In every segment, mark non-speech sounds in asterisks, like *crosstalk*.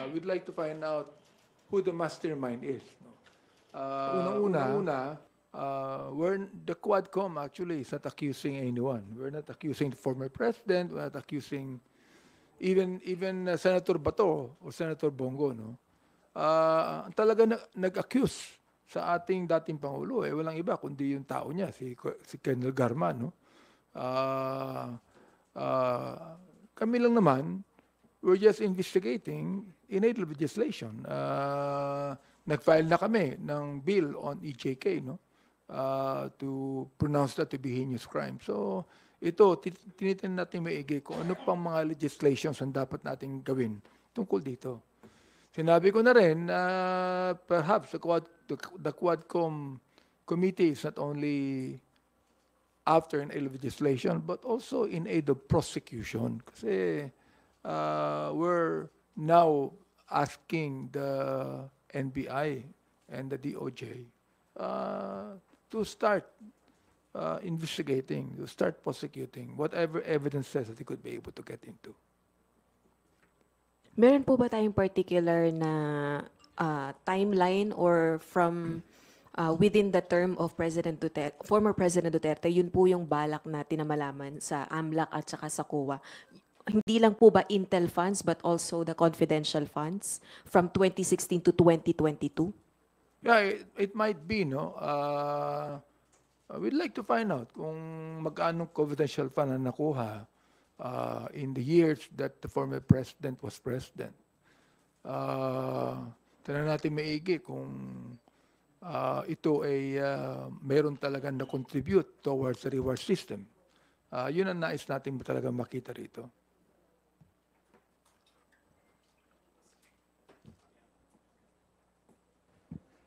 uh, we'd like to find out who the mastermind is. No? Uh, Unang-una, unang-una, uh, we're, the Quadcom actually is not accusing anyone. We're not accusing the former president. We're not accusing even even uh, Senator Bato o Senator Bongo. No? Uh, talaga na, nag-accuse sa ating dating Pangulo, eh, walang iba kundi yung tao niya, si, si Colonel Garma. No? Uh, uh, kami lang naman, we're just investigating innate legislation. Uh, nag-file na kami ng bill on EJK no? uh, to pronounce that to be heinous crime. So ito, tinitin natin maigi kung ano pang mga legislations ang dapat nating gawin tungkol dito. Sinabi ko na rin na perhaps the, Quad, the, the Quadcom committee is not only after an aid legislation, but also in aid of prosecution. Kasi uh, we're now asking the NBI and the DOJ uh, to start uh, investigating, to start prosecuting whatever evidence says that they could be able to get into. Meron po ba tayong particular na ah, timeline or from ah, within the term of President Duterte, former President Duterte, yun po yung balak na tinamalaman sa AMLAC at saka sa COA. Hindi lang po ba Intel funds but also the confidential funds from 2016 to 2022? Yeah, it, it might be, no? Uh, we'd like to find out kung magkano confidential fund na nakuha uh, in the years that the former president was president. Uh, Tignan natin maigi kung uh, ito ay uh, meron talagang na-contribute towards the reward system. Uh, yun ang nais natin talaga makita rito.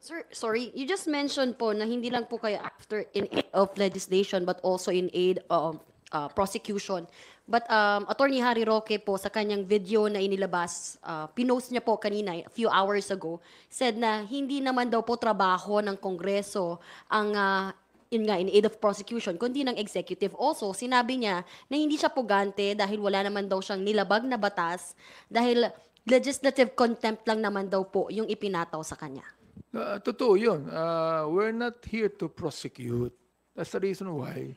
Sir, sorry, you just mentioned po na hindi lang po kayo after in aid of legislation but also in aid of uh, prosecution. But um, Attorney Harry Roque po sa kanyang video na inilabas, uh, pinost niya po kanina, a few hours ago, said na hindi naman daw po trabaho ng Kongreso ang uh, in nga, in aid of prosecution, kundi ng executive. Also, sinabi niya na hindi siya pugante dahil wala naman daw siyang nilabag na batas dahil legislative contempt lang naman daw po yung ipinataw sa kanya. Uh, totoo yun. Uh, we're not here to prosecute. That's the reason why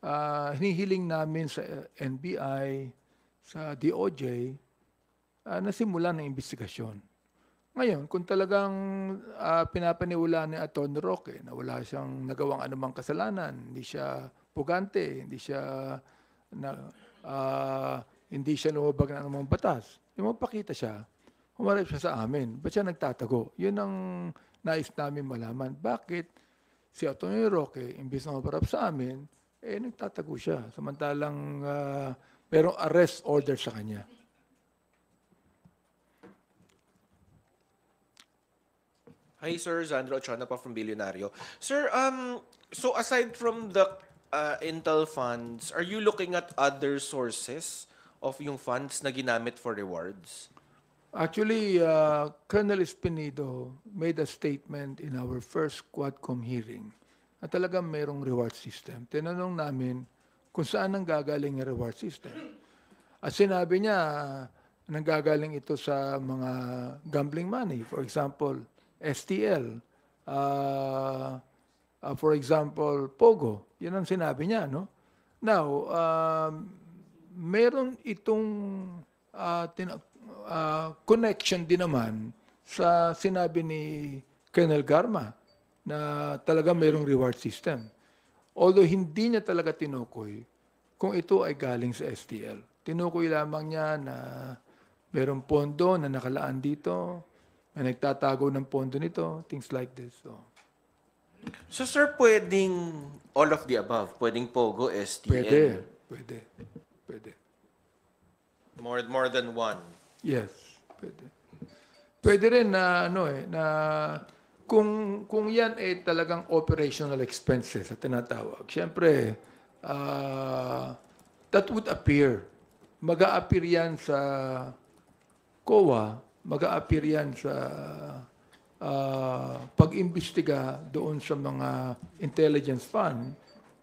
uh, hinihiling namin sa NBI, sa DOJ, uh, na simulan ng investigasyon. Ngayon, kung talagang uh, pinapaniwala ni Atty. Roque na wala siyang nagawang anumang kasalanan, hindi siya pugante, hindi siya na, uh, hindi siya lumabag ng anumang batas, yung magpakita siya, humarap siya sa amin. Ba't siya nagtatago? Yun ang nais namin malaman. Bakit si Atty. Roque, imbis na humarap sa amin, eh nagtatago siya. Samantalang uh, merong arrest order sa kanya. Hi, sir. Zandro Ochoa pa from Billionario. Sir, um, so aside from the uh, Intel funds, are you looking at other sources of yung funds na ginamit for rewards? Actually, uh, Colonel Espinido made a statement in our first Quadcom hearing na talagang mayroong reward system. Tinanong namin kung saan ang gagaling yung reward system. At sinabi niya, nanggagaling ito sa mga gambling money. For example, STL. Uh, uh, for example, Pogo. Yan ang sinabi niya, no? Now, um, meron itong uh, uh, connection din naman sa sinabi ni Colonel Garma na talaga mayroong reward system. Although hindi niya talaga tinukoy kung ito ay galing sa STL. Tinukoy lamang niya na mayroong pondo na nakalaan dito, na nagtatago ng pondo nito, things like this. So, So, sir, pwedeng all of the above? Pwedeng Pogo, STL? pwede, pwede, pwede. More, more than one? Yes, pwede. Pwede rin na ano eh na kung kung yan ay talagang operational expenses at tinatawag. Siyempre, uh, that would appear. Mag-a-appear yan sa COA, mag-a-appear yan sa uh, pag-imbestiga doon sa mga intelligence fund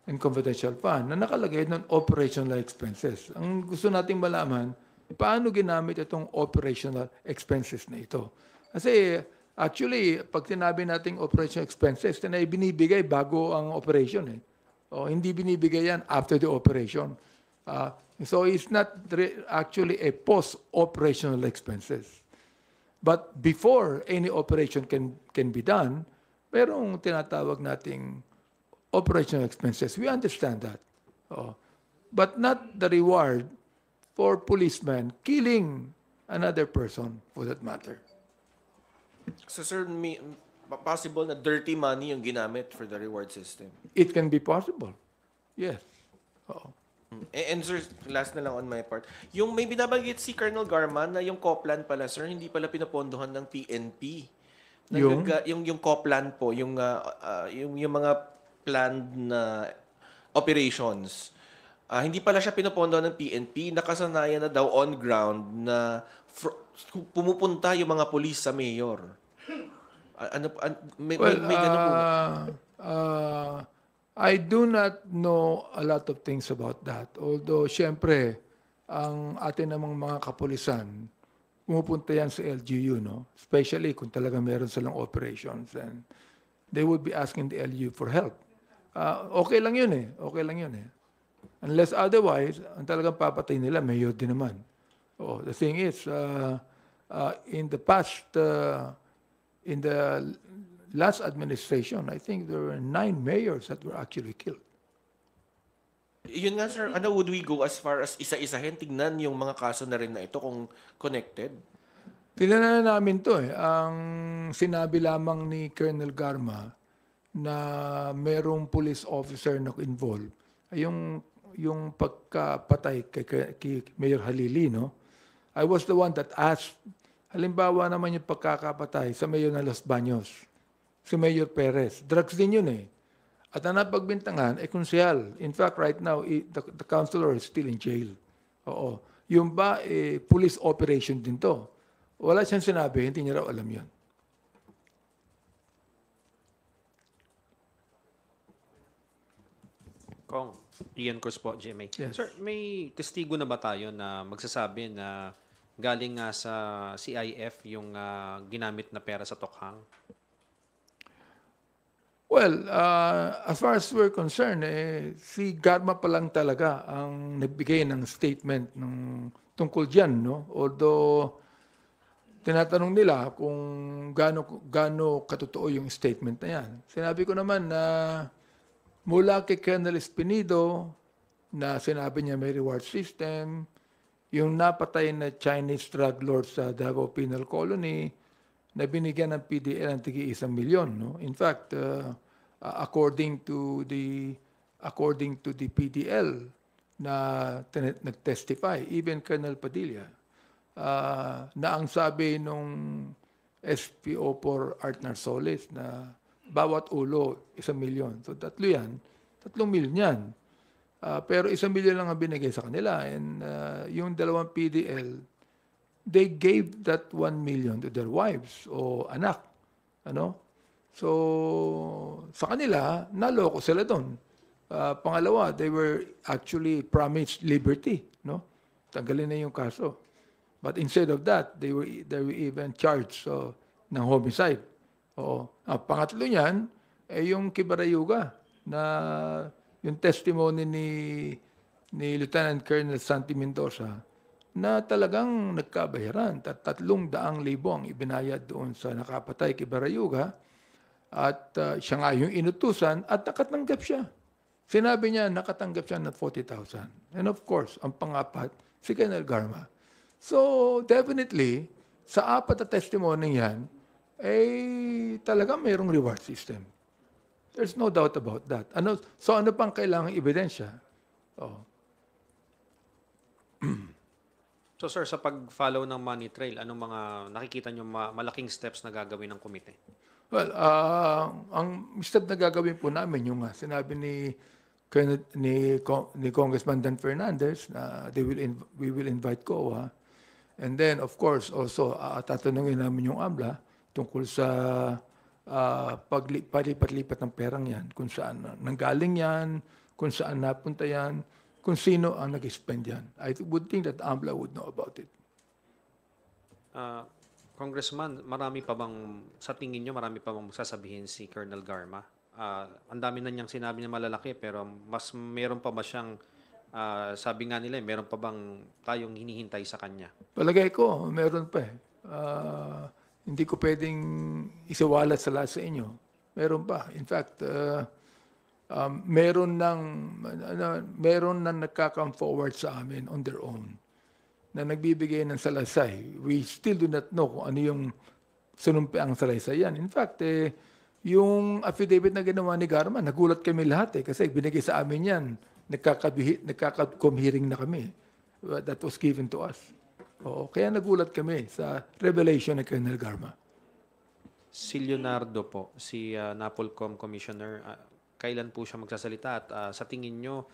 and confidential fund na nakalagay ng operational expenses. Ang gusto nating malaman, paano ginamit itong operational expenses na ito. Kasi actually, pag sinabi nating operational expenses, na binibigay bago ang operation. Eh. O, hindi binibigay yan after the operation. Ah, so it's not actually a post-operational expenses. But before any operation can can be done, merong tinatawag nating operational expenses. We understand that. Oo. But not the reward for policemen killing another person for that matter. So sir, may, possible na dirty money yung ginamit for the reward system. It can be possible. Yes. Oo. And, and sir, last na lang on my part. Yung may binabanggit si Colonel Garman na yung Coplan pala, sir, hindi pala pinapondohan ng PNP. Yung? Nagaga- yung yung Coplan po, yung ah, ah, yung yung mga planned na operations. Ah, hindi pala siya pinapondohan ng PNP, nakasanayan na daw on ground na fr- pumupunta yung mga pulis sa mayor. Ah, ano an- may, may, may ganun po ba? uh, uh, I do not know a lot of things about that. Although, syempre, ang atin namang mga kapulisan, pumupunta yan sa LGU, no? Especially kung talaga meron silang operations. And they would be asking the LGU for help. Ah, okay lang yun eh. Okay lang yun eh. Unless otherwise, ang talagang papatay nila, mayor din naman. Oh, the thing is, uh, uh, in the past, uh, in the last administration, I think there were nine mayors that were actually killed. Yun nga sir, ano would we go as far as isa-isahin? Tignan yung mga kaso na rin na ito kung connected? Tinanong namin to eh. Ang sinabi lamang ni Colonel Garma na merong police officer na involved ay yung yung pagkapatay kay, kay, Mayor Halili, no? I was the one that asked, halimbawa naman yung pagkakapatay sa Mayor ng Los Baños, si Mayor Perez. Drugs din yun eh. At ang napagbintangan, eh konsyal. In fact, right now, i- the, the councilor is still in jail. Oo. Yung ba, eh, police operation din to. Wala siyang sinabi, hindi niya raw alam yun. Kong, Ian Cruz po, GMA. Yes. Sir, may testigo na ba tayo na magsasabi na galing nga sa CIF yung ah, ginamit na pera sa Tokhang? Well, uh, as far as we're concerned, eh, si Garma pa lang talaga ang nagbigay ng statement ng tungkol dyan. No? Although, tinatanong nila kung gaano, gaano katotoo yung statement na yan. Sinabi ko naman na mula kay Colonel Espinido na sinabi niya may reward system, yung napatay na Chinese drug lord sa Davao Penal Colony, na binigyan ng PDL ng tigi isang milyon. No? In fact, uh, uh, according to the according to the PDL na nag-testify, even Colonel Padilla, uh, na ang sabi nung SPO for Art Narsoles na bawat ulo isang milyon. So tatlo yan, tatlong milyon yan. Ah, pero isang milyon lang ang binigay sa kanila. And ah, yung dalawang PDL, they gave that 1 million to their wives o anak. Ano? So, sa kanila, naloko sila doon. Ah, pangalawa, they were actually promised liberty. No? Tanggalin na yung kaso. But instead of that, they were, they were even charged so, ng homicide. Oo. Ang pangatlo niyan, eh yung Kibarayuga na yung testimony ni ni Lieutenant Colonel Santi Mendoza na talagang nagkabayaran. Tat tatlong daang libo ang ibinayad doon sa nakapatay kay Barayuga at uh, siya nga yung inutusan at nakatanggap siya. Sinabi niya nakatanggap siya ng 40,000. And of course, ang pangapat, si Colonel Garma. So definitely, sa apat na testimony yan, eh talagang mayroong reward system. There's no doubt about that. Ano, so ano pang kailangang ebidensya? Oh. *clears throat* So sir, sa pag-follow ng money trail, anong mga nakikita nyo ma- malaking steps na gagawin ng komite? Well, ah, ang step na gagawin po namin yung nga sinabi ni ni ni Congressman Dan Fernandez na they will we will invite COA. And then of course also uh, tatanungin namin yung AMLA tungkol sa ah, pagli- palipat-lipat ng perang yan, kung saan na- nanggaling yan, kung saan napunta yan. kung sino ang nag-spend yan. I would think that AMLA would know about it. Ah, Congressman, marami pa bang, sa tingin nyo, marami pa bang sasabihin si Colonel Garma? Ah, ang dami na niyang sinabi niya malalaki, pero mas meron pa ba siyang, ah, sabi nga nila, eh, meron pa bang tayong hinihintay sa kanya? Palagay ko, meron pa eh. Ah, hindi ko pwedeng isiwalat sa lahat sa inyo. Meron pa. In fact, ah, um, meron ng ano, meron na nagka-come forward sa amin on their own na nagbibigay ng salaysay. We still do not know kung ano yung sunumpi ang salaysay yan. In fact, eh, yung affidavit na ginawa ni Garma, nagulat kami lahat eh, kasi binigay sa amin yan. Hearing na kami. Uh, That was given to us. Oo, kaya nagulat kami sa revelation ni Colonel Garma. Si Leonardo po, si ah, NAPOLCOM Commissioner, ah, kailan po siya magsasalita at ah, sa tingin nyo,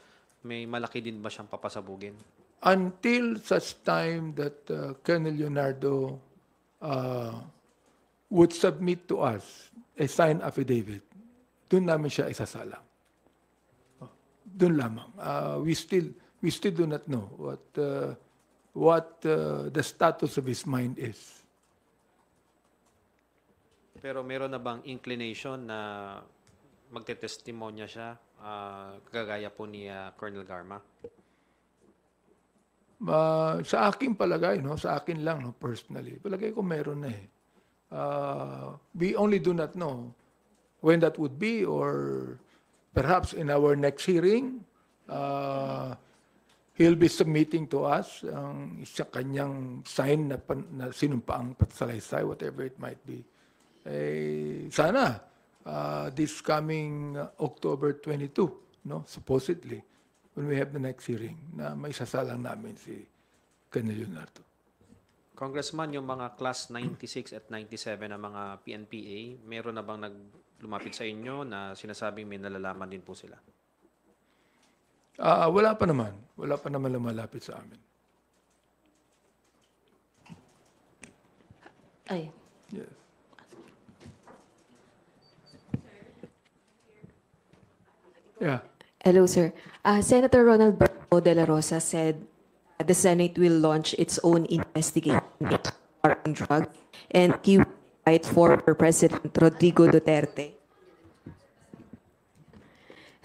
may malaki din ba siyang papasabugin? Until such time that uh, Colonel Leonardo uh, would submit to us a signed affidavit, doon namin siya isasalang. Oh, Doon lamang. Uh, we still we still do not know what uh, what uh, the status of his mind is. Pero meron na bang inclination na magte-testimonya siya, ah, kagaya po ni ah, Colonel Garma? Ma- sa aking palagay, no, sa akin lang, no, personally, palagay ko meron na eh. Uh, we only do not know when that would be or perhaps in our next hearing, uh, he'll be submitting to us ang isa kanyang sign na, pan, na sinumpaang patsalaysay, whatever it might be. Eh, sana, uh, this coming uh, October 22, no, supposedly, when we have the next hearing, na may sasalang namin si Colonel Leonardo. Congressman, yung mga class 96 at 97 na mga PNPA, meron na bang nag lumapit sa inyo na sinasabing may nalalaman din po sila? Ah, wala pa naman. Wala pa naman lumalapit sa amin. Ay, Yes. Yeah. Hello, sir. Uh, Senator Ronald Berto de la Rosa said uh, the Senate will launch its own investigation on drugs and he will invite former President Rodrigo Duterte.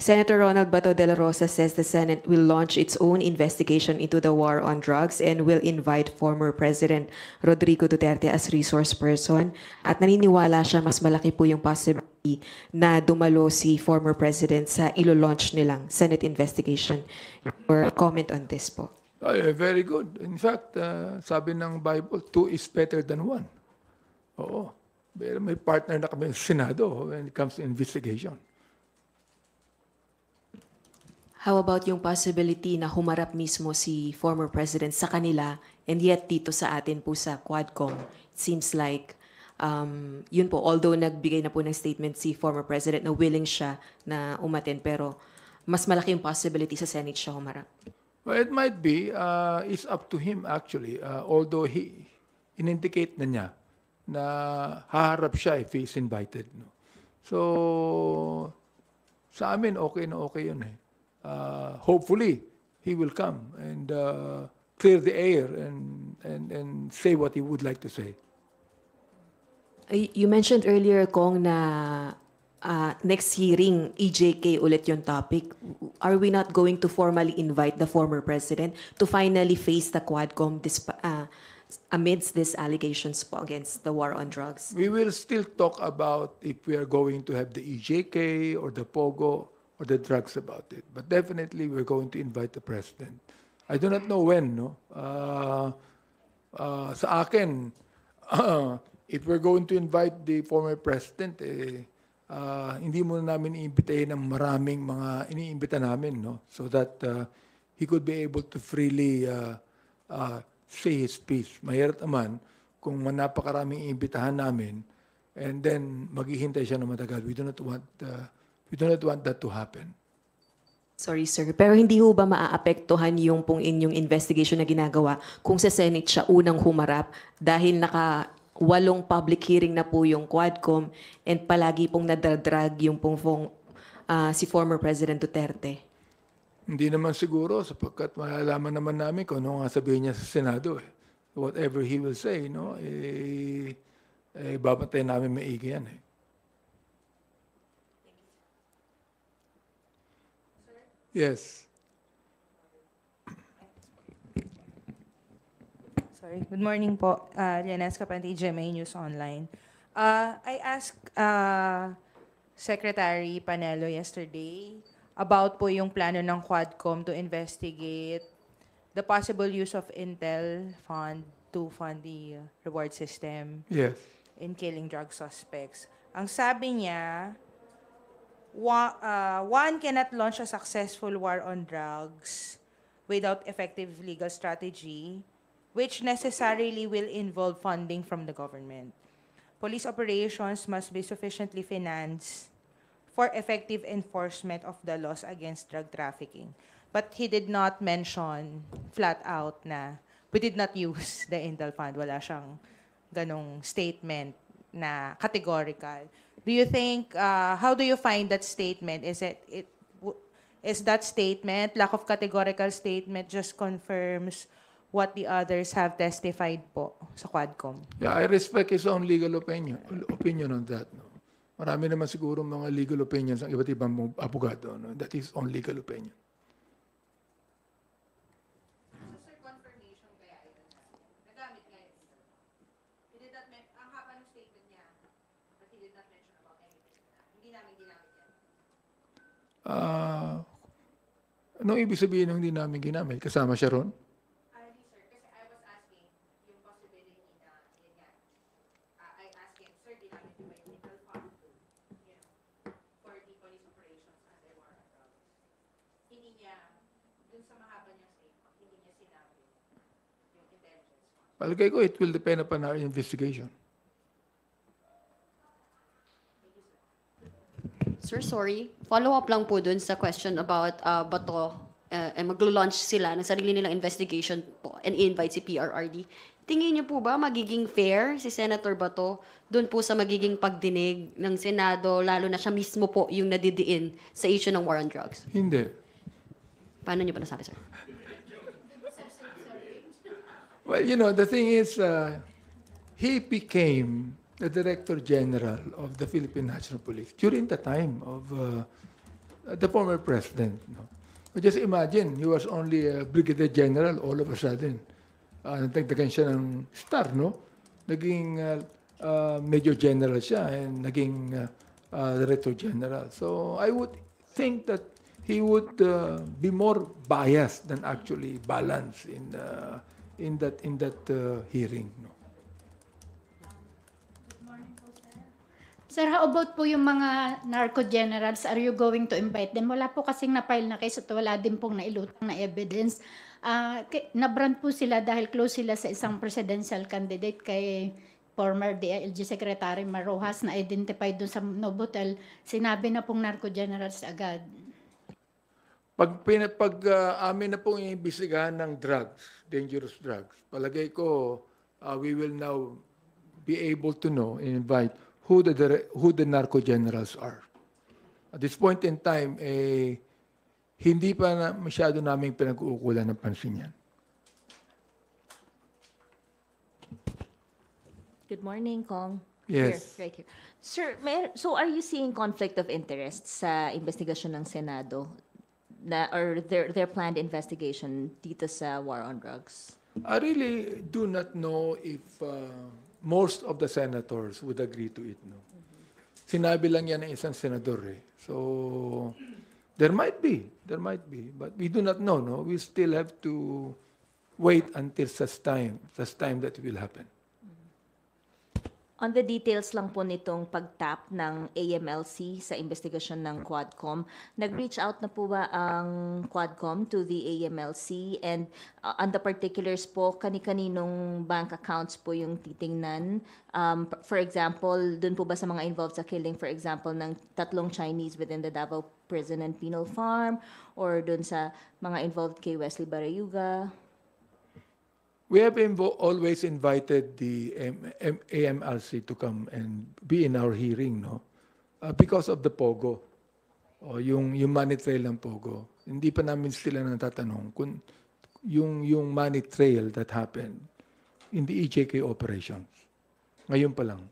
Senator Ronald Bato de la Rosa says the Senate will launch its own investigation into the war on drugs and will invite former President Rodrigo Duterte as resource person. At naniniwala siya mas malaki po yung possibility na dumalo si former President sa ilo-launch nilang Senate investigation. Or comment on this po. Ay, very good. In fact, uh, sabi ng Bible, two is better than one. Oo. May partner na kami sa Senado when it comes to investigation. How about yung possibility na humarap mismo si former President sa kanila and yet dito sa atin po sa Quadcom? It seems like, um, yun po, although nagbigay na po ng statement si former President na willing siya na umaten, pero mas malaki yung possibility sa Senate siya humarap. Well, it might be. Uh, it's up to him actually. Uh, although he in-indicate na niya na haharap siya if he's invited. No? So, sa amin, okay na okay yun eh. Uh, hopefully, he will come and uh, clear the air and, and, and say what he would like to say. You mentioned earlier, Kong, na ah, next hearing, EJK ulit yung topic. Are we not going to formally invite the former president to finally face the Quadcom disp- ah, amidst these allegations against the war on drugs? We will still talk about if we are going to have the EJK or the POGO or the drugs about it. But definitely, we're going to invite the president. I do not know when, no? Uh, uh, sa akin, *clears throat* if we're going to invite the former president, eh, uh, hindi muna namin iimbitahin ng maraming mga iniimbita namin, no? So that uh, he could be able to freely uh, uh, say his piece. Mahirap naman kung napakaraming iimbitahan namin and then maghihintay siya ng matagal. We do not want uh, we do not want that to happen. Sorry, sir. Pero hindi ho ba maaapektuhan yung pong inyong investigation na ginagawa kung sa Senate siya unang humarap dahil naka walong public hearing na po yung Quadcom and palagi pong nadadrag yung pong, pong ah, si former President Duterte? Hindi naman siguro sapagkat malalaman naman namin kung ano nga sabihin niya sa Senado eh. Whatever he will say, no? Eh, eh babantayan namin maigi yan eh. Yes. Sorry. Good morning po. Uh, Lianes Kapante, GMA News Online. Uh, I asked uh, Secretary Panelo yesterday about po yung plano ng Quadcom to investigate the possible use of Intel fund to fund the reward system Yes. in killing drug suspects. Ang sabi niya, wa- uh, one cannot launch a successful war on drugs without effective legal strategy, which necessarily will involve funding from the government. Police operations must be sufficiently financed for effective enforcement of the laws against drug trafficking. But he did not mention flat out na we did not use the Intel Fund. Wala siyang ganong statement na categorical. Do you think, uh, how do you find that statement? Is it, it, is that statement, lack of categorical statement, just confirms what the others have testified po sa Quadcom? Yeah, I respect his own legal opinion opinion on that. No? Marami naman siguro mga legal opinions ng iba't ibang abogado. No? That is own legal opinion. Ah, ano ibig sabihin ng hindi namin ginamit? Kasama siya ron? Palagay ko, it will depend upon our investigation. Sir, sorry. Follow-up lang po dun sa question about uh, Bato. Uh, eh, maglo-launch sila ng sarili nilang investigation po and invite si PRRD. Tingin niyo po ba magiging fair si Senator Bato doon po sa magiging pagdinig ng Senado, lalo na siya mismo po yung nadidiin sa issue ng war on drugs? Hindi. Paano niyo ba nasabi, sir? Well, you know, the thing is, uh, he became the Director General of the Philippine National Police during the time of uh, the former president. Just imagine, he was only a Brigadier General all of a sudden. Uh, nagdagdagan siya ng star, no? Naging uh, uh, Major General siya and naging uh, uh, Director General. So I would think that he would uh, be more biased than actually balanced in uh, in that in that uh, hearing. No? Sir, how about po yung mga narco generals? Are you going to invite them? Wala po kasing na-file na case at wala din pong nailutang na evidence. Ki- nabrand po sila dahil close sila sa isang presidential candidate kay former DILG Secretary Marojas na identified doon sa Novotel. Sinabi na pong narco generals agad. Pag, pag uh, amin na pong iimbestigahan ng drugs, dangerous drugs, palagay ko uh, we will now be able to know and invite who the who the narco generals are. At this point in time, eh, hindi pa na masyado namin pinag-uukulan ng pansin yan. Good morning, Kong. Yes. Here, right here. Sir, mer so are you seeing conflict of interest sa investigasyon ng Senado na or their their planned investigation dito sa war on drugs? I really do not know if uh, most of the senators would agree to it. No? Sinabi lang yan ng isang senador eh. So, there might be, there might be. But we do not know, no? We still have to wait until such time, such time that will happen. On the details lang po nitong pagtap ng AMLC sa investigasyon ng Quadcom, nag-reach out na po ba ang Quadcom to the AMLC and uh, on the particulars po, kani-kaninong bank accounts po yung titingnan? Um, for example, dun po ba sa mga involved sa killing, for example, ng tatlong Chinese within the Davao Prison and Penal Farm or dun sa mga involved kay Wesley Barayuga? We have invo- always invited the M- M- AMLC to come and be in our hearing, no? Uh, because of the POGO, o yung, yung money trail ng POGO. Hindi pa namin sila natatanong kung yung, yung money trail that happened in the EJK operations. Ngayon pa lang.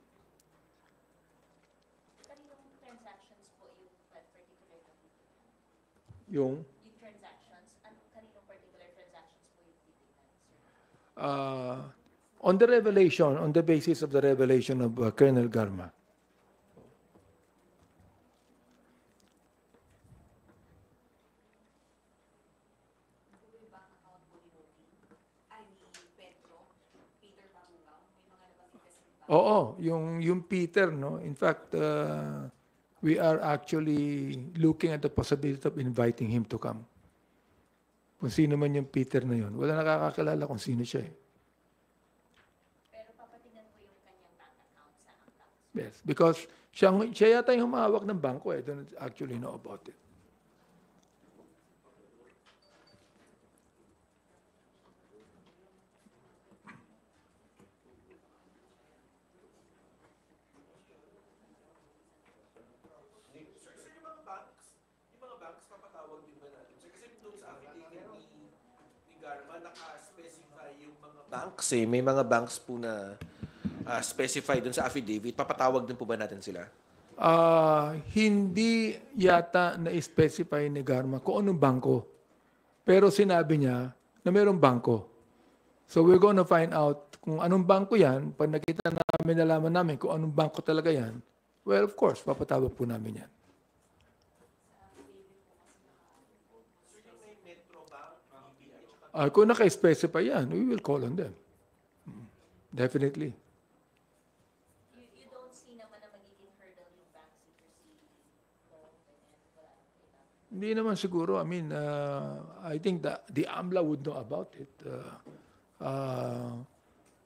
Yung? Uh, on the revelation, on the basis of the revelation of uh, Colonel Garma. Oo, yung yung Peter no. In fact, uh, we are actually looking at the possibility of inviting him to come. Kung sino man yung Peter na yun. Wala nakakakilala kung sino siya eh. Yes, because siya, siya yata yung humahawak ng bangko eh. Don't actually know about it. Yung mga banks, yung mga banks papatawag din ba natin? Sir, kasi doon sa affidavit ni, ni Garma, naka-specify yung mga banks eh. May mga banks po na ah, specify doon sa affidavit. Papatawag din po ba natin sila? Ah, hindi yata na-specify ni Garma kung anong bangko. Pero sinabi niya na mayroong bangko. So we're gonna find out kung anong bangko yan. Pag nakita namin, nalaman namin kung anong bangko talaga yan, well, of course, papatawag po namin yan. Ah, kung naka-specify yan, we will call on them. Mm, Definitely. Hindi naman siguro. I mean, uh, I think that the AMLA would know about it. Uh, uh,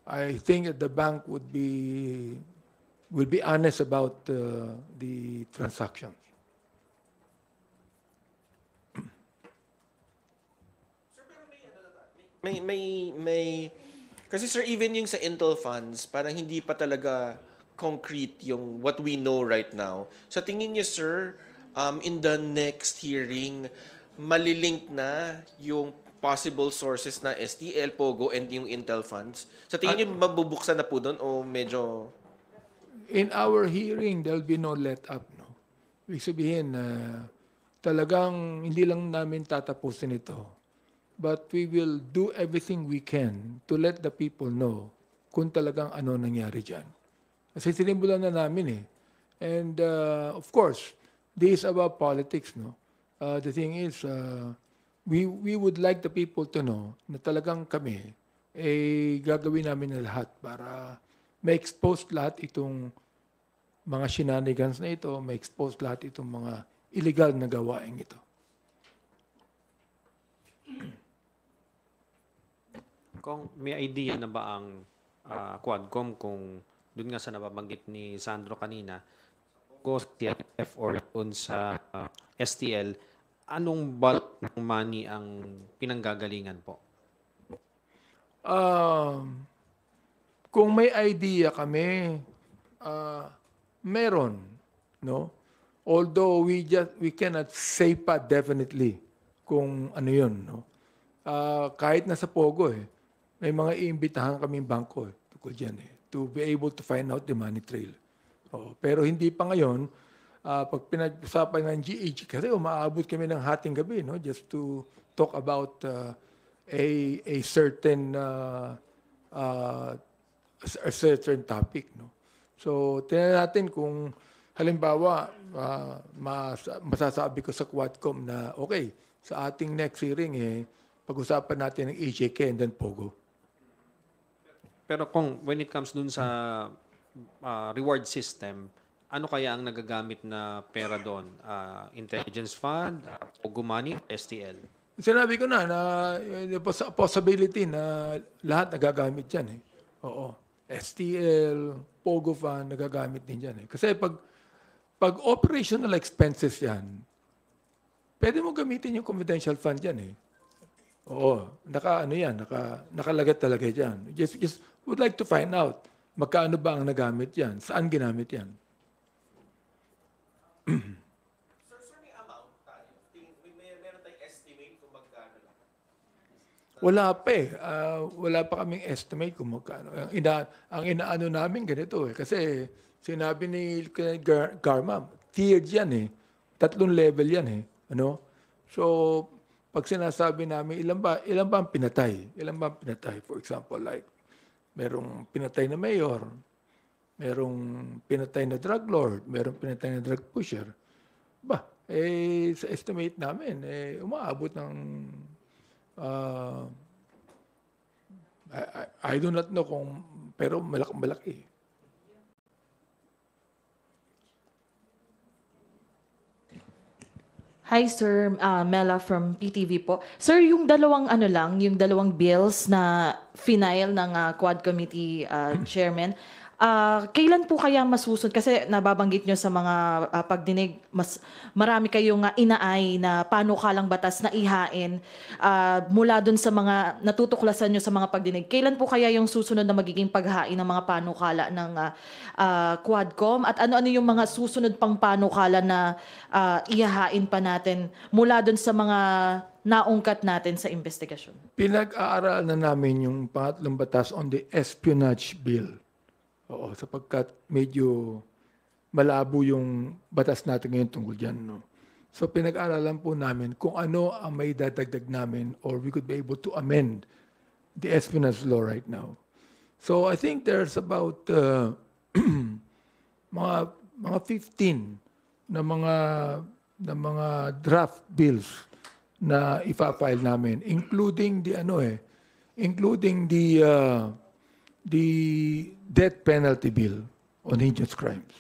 I think that the bank would be will be honest about uh, the transactions. May, may, may, kasi sir, even yung sa Intel funds, parang hindi pa talaga concrete yung what we know right now. Sa tingin niyo, sir, um, in the next hearing, malilink na yung possible sources na STL, POGO, and yung Intel funds? Sa tingin niyo, mabubuksan na po doon o medyo... In our hearing, there'll be no let up. No? Ibig sabihin na talagang hindi lang namin tatapusin ito. But we will do everything we can to let the people know kung talagang ano nangyari dyan. Kasi sinimulan na namin eh. And uh, of course, this is about politics, no? Uh, the thing is, uh, we, we would like the people to know na talagang kami, eh, gagawin namin na lahat para ma-expose lahat itong mga shenanigans na ito, ma-expose lahat itong mga illegal na gawain ito. Kung may idea na ba ang ah, Quadcom kung doon nga sa nababanggit ni Sandro kanina, go TFF or doon sa ah, STL, anong bulk ng money ang pinanggagalingan po? Um, kung may idea kami, ah, meron, no? Although we just we cannot say pa definitely kung ano 'yun, no? Ah, kahit nasa Pogo eh, may mga iimbitahan kaming bangko eh, tungkol diyan eh, to be able to find out the money trail. Oh, pero hindi pa ngayon ah, pag pinag-usapan ng GH kasi umaabot kami ng hating gabi, no? Just to talk about ah, a a certain uh, uh, a certain topic no so tingnan natin kung halimbawa uh, mas, masasabi ko sa Quadcom na okay sa ating next hearing eh pag-usapan natin ng EJK and then Pogo Pero kung when it comes dun sa ah, reward system, ano kaya ang nagagamit na pera doon? Ah, intelligence fund, Pogo money, STL? Sinabi ko na na eh, possibility na lahat nagagamit yan eh. Oo. STL, Pogo Fund, nagagamit din yan eh. Kasi pag, pag operational expenses yan, pwede mo gamitin yung confidential fund yan eh. Oo. Naka, ano yan, naka, nakalagat talaga dyan. Just, just would like to find out magkano ba ang nagamit yan, saan ginamit yan. *clears throat* Sir, sir, may amount tayo. May, may, meron tayong estimate Wala pa eh. Ah, wala pa kaming estimate kung magkano. Ang, ina, ang inaano namin ganito eh. Kasi sinabi ni Gar- Garma, tiered yan eh. Tatlong level yan eh. Ano? So, pag sinasabi namin, ilan ba, ilan ba ang pinatay? Ilan ba ang pinatay? For example, like, merong pinatay na mayor, merong pinatay na drug lord, merong pinatay na drug pusher. Ba, eh, sa estimate namin, eh, umaabot ng ah, I, I, I do not know kung, pero malaki-malaki. Hi sir, Ah, Mela from PTV po. Sir, yung dalawang ano lang, yung dalawang bills na final ng ah, Quad Committee ah, *clears throat* Chairman, ah, kailan po kaya masusunod? Kasi nababanggit nyo sa mga ah, pagdinig, mas marami kayong ah, inaay na panukalang batas na ihain ah, mula dun sa mga natutuklasan nyo sa mga pagdinig. Kailan po kaya yung susunod na magiging paghain ng mga panukala ng ah, ah, Quadcom? At ano-ano yung mga susunod pang panukala na ah, ihahain pa natin mula dun sa mga naungkat natin sa investigasyon? Pinag-aaral na namin yung pangatlong batas on the espionage bill. Oo, sapagkat medyo malabo yung batas natin ngayon tungkol dyan. No? So pinag-aaralan po namin kung ano ang may dadagdag namin or we could be able to amend the espionage law right now. So I think there's about uh, *clears throat* mga mga 15 na mga na mga draft bills na ipa-file namin including the ano eh including the uh, the death penalty bill on heinous crimes.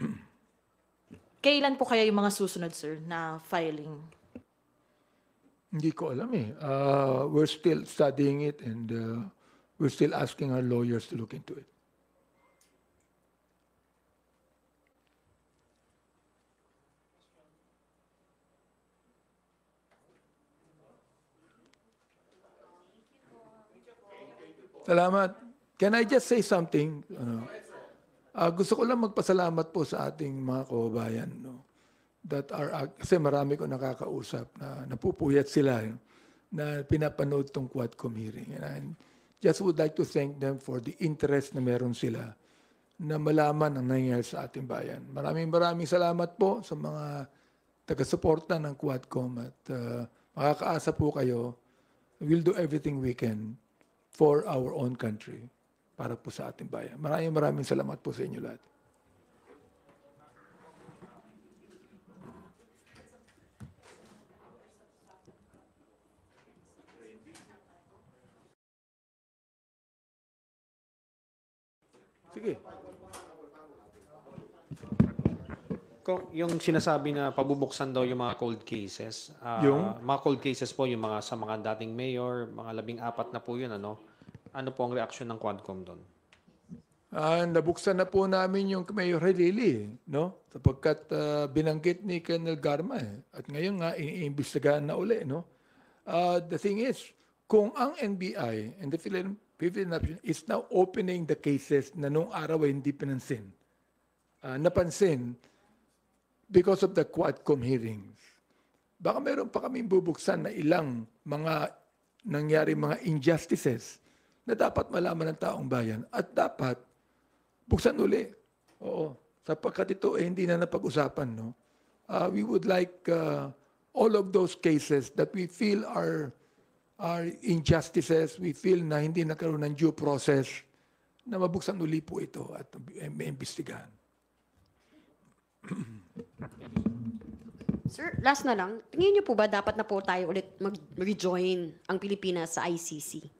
*clears throat* Kailan po kaya yung mga susunod, sir, na filing? Hindi ko alam eh. Uh, we're still studying it and uh, we're still asking our lawyers to look into it. Salamat. Can I just say something? Ano, ah, gusto ko lang magpasalamat po sa ating mga kababayan. No? That are, kasi marami ko nakakausap na napupuyat sila eh, na pinapanood tong Quadcom hearing. And I just would like to thank them for the interest na meron sila na malaman ang nangyayari sa ating bayan. Maraming maraming salamat po sa mga taga-suporta ng Quadcom at uh, makakaasa po kayo. We'll do everything we can for our own country para po sa ating bayan. Maraming maraming salamat po sa inyo lahat. Sige. Kung yung sinasabi na pabubuksan daw yung mga cold cases, ah, Yung? mga cold cases po yung mga sa mga dating mayor, mga labing apat na po yun ano. Ano po ang reaksyon ng Quadcom doon? Ah, nabuksan na po namin yung Mayor Halili, no? Sapagkat ah, binanggit ni Colonel Garma eh. At ngayon nga, iniimbestigahan na uli, no? Ah, the thing is, kung ang NBI and the Philippine Nation is now opening the cases na nung araw ay hindi pinansin, ah, napansin because of the Quadcom hearings, baka meron pa kaming bubuksan na ilang mga nangyari mga injustices na dapat malaman ng taong bayan at dapat buksan uli. Oo. Sapagkat ito eh, hindi na napag-usapan, no? Uh, we would like uh, all of those cases that we feel are are injustices, we feel na hindi nagkaroon ng due process, na mabuksan uli po ito at eh, may imbestigahan. Sir, last na lang. Tingin niyo po ba dapat na po tayo ulit mag-rejoin ang Pilipinas sa ICC?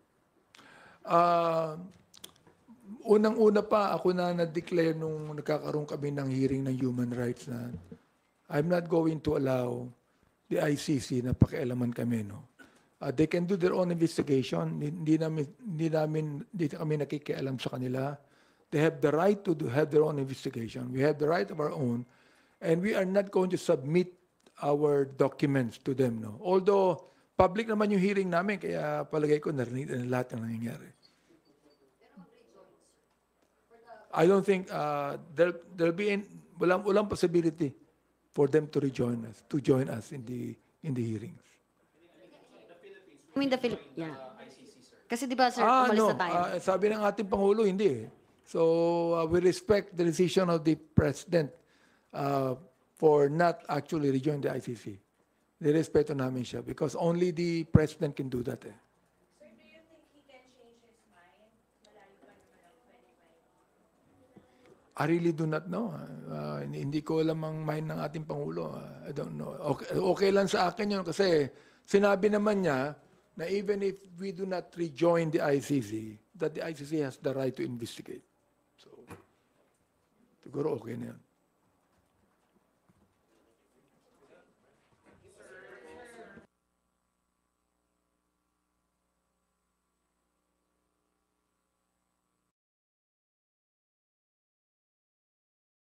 Ah, unang-una pa ako na na-declare nung nagkakaroon kami ng hearing ng human rights na I'm not going to allow the ICC na pakialaman kami no. Ah, they can do their own investigation. Hindi namin hindi namin hindi kami nakikialam sa kanila. They have the right to do, have their own investigation. We have the right of our own and we are not going to submit our documents to them no. Although public naman yung hearing namin kaya palagay ko narinig na lahat ng nangyayari. I don't think uh, there there'll be in, walang walang possibility for them to rejoin us to join us in the in the hearings. I mean the Philip, yeah. Kasi di ba, sir, ah, umalis no. na tayo. Ah, sabi ng ating Pangulo, hindi. eh. So, uh, we respect the decision of the President uh, for not actually rejoin the ICC. Nirespeto namin siya because only the President can do that. Eh. I really do not know. Uh, hindi ko alam ang mind ng ating Pangulo. Uh, I don't know. Okay, okay lang sa akin yun kasi sinabi naman niya na even if we do not rejoin the ICC, that the ICC has the right to investigate. So, siguro okay na yun.